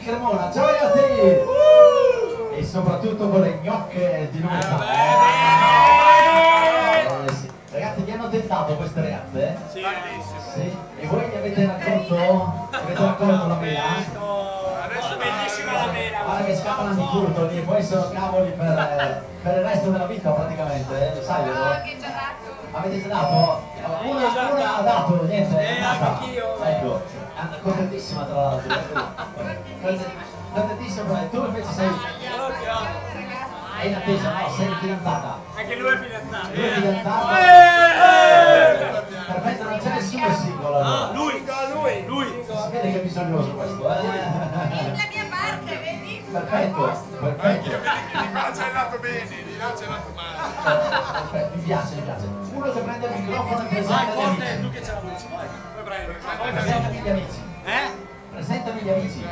di Cremona. Ciao ragazzi! E soprattutto con le gnocche di Luca. Eh, sì. Ragazzi, vi hanno tentato queste ragazze? Sì, Sì. E voi gli avete raccolto? Avete raccolto la mela? Adesso bellissima la mela. Guarda che scappano di furto lì, poi sono cavoli per, eh, per il resto della vita praticamente, eh, lo sai vero? che già dato. Avete già dato? Una, una ha dato, niente, è Eh, anch'io. Ecco, è contentissima tra l'altro. Contentissima, e tu invece sei, sei in attesa, no? Sei fidanzata. Anche lui è fidanzato. Lui è fidanzato. Eh! Perfetto, non c'è nessuno singolo allora. Lui, lui, lui. Si vede che è bisognoso questo, eh? La mia parte, vedi? Perfetto, perfetto. Di qua c'è andato bene, di là c'è andato male. Perfetto, mi piace, mi piace. Uno che prende il microfono e Vai, presenta Conte, amici. tu che ce la luce, vai. Poi prendi. Presentami gli amici. Eh? Presentami gli amici.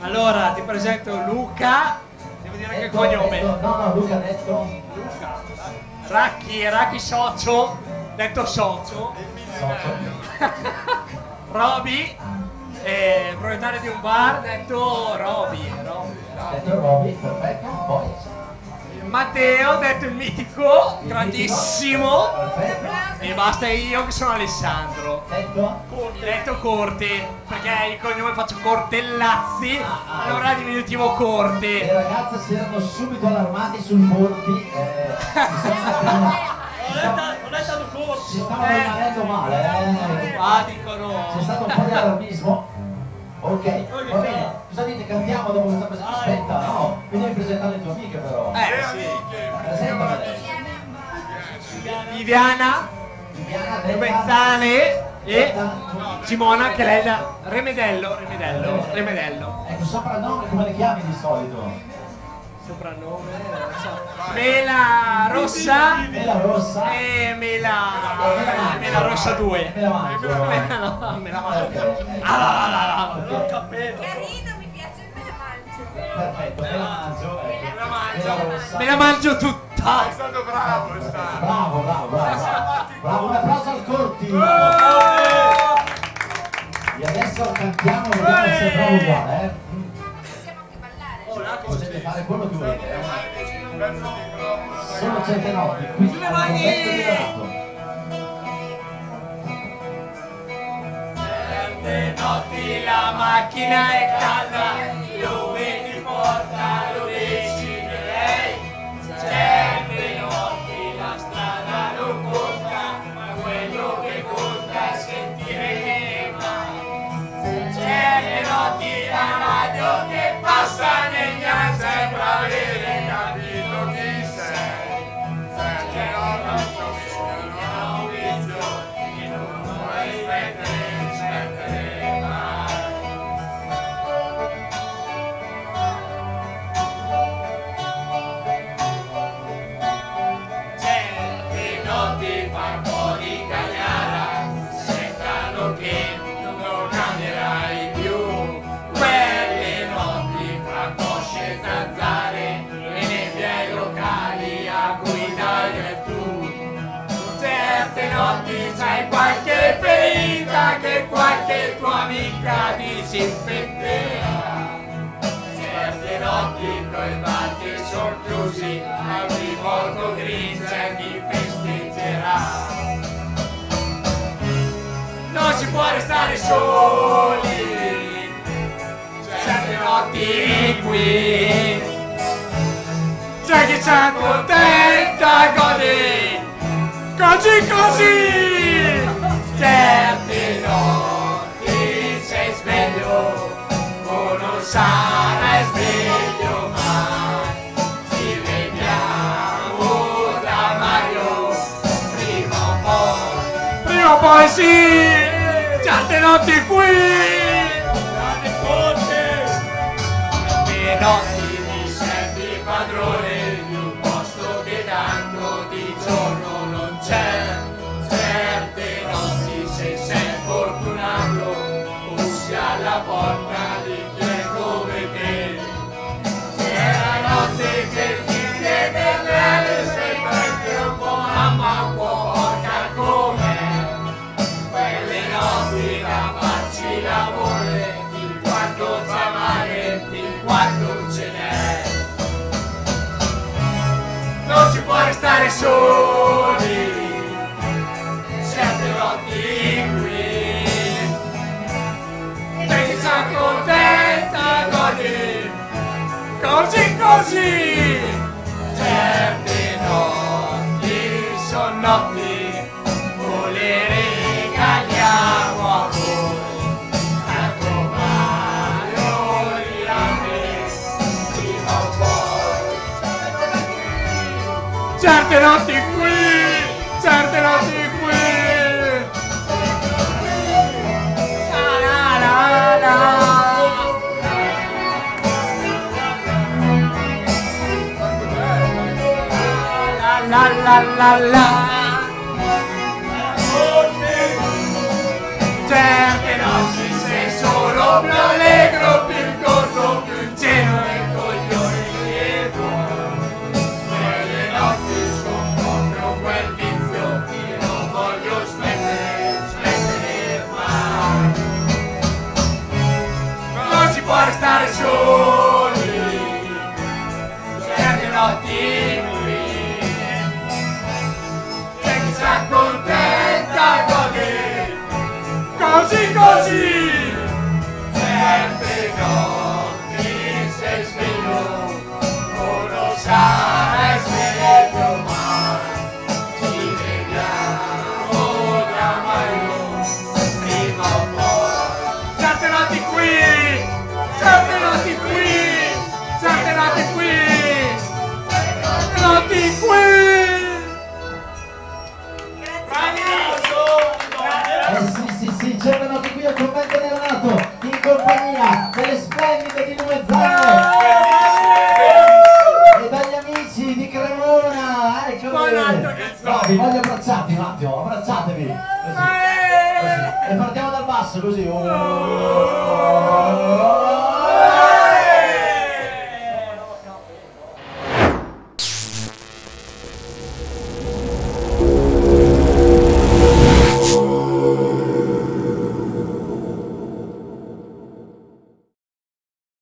Allora, ti presento Luca. Devo dire anche il cognome. detto- No, no, Luca detto. Luca. Racchi, Racchi socio, detto socio. Socio. Roby, eh, proprietario di un bar, detto Roby. Roby. Detto Roby, perfetto. Poi. Matteo, detto il mitico, grandissimo. E basta io che sono Alessandro. Detto. Detto Corte, perché il cognome faccio Cortellazzi, Ah, ah. allora diminutivo Le Corte. ragazze si erano subito allarmati sul Monti. Eh, Non è stato si stavano rimanendo male. Eh. Ah, dicono. C'è stato un po' di allarmismo. Ok, va bene. Cosa dite? Cantiamo dopo questa presentazione? Presentare le tue amiche però. Eh, sì. Presentamele. Viviana, Viviana, Provenzale e Simona che lei è da Remedello, Remedello, Remedello. Ecco, soprannome come le chiami di solito? Soprannome, non so. Mela Rossa Mela Rossa. e Mela Mela Mela Rossa 2. Me la mangio. Mela no, me la mangio. Ah, la, la, la, la. Ok. Carino, mi piace il me la mangio. Perfetto, me Me la mangio tutta. È stato bravo, è stato. Bravo, bravo, bravo. Bravo, un applauso al Corti. E adesso cantiamo, vediamo se è bravo uguale, eh. Possiamo anche ballare. Potete fare quello che volete, eh. Sono certe notti, quindi pezzo migliorato. Certe notti la macchina è calda, che tua amica disinfetterà. Certe notti coi batti sono chiusi, volta grigio c'è chi festeggerà. Non si può restare soli, certe notti qui. C'è chi c'è contenta così, così così. Certe notti o non sarai sveglio mai. Ci vediamo da Mario, prima o poi. Prima o poi sì, certe notti qui. Le notti quando ce n'è. Non si può restare soli, siete rotti qui. Pensa contenta godi, così così. Certe notti qui! Certe notti qui! La la la la! La la la la Certe notti sei solo un allegro Scotty! E dagli amici di Cremona, eh, no, vi voglio abbracciarti un attimo, abbracciatevi. Così. Così. E partiamo dal basso così. Oh.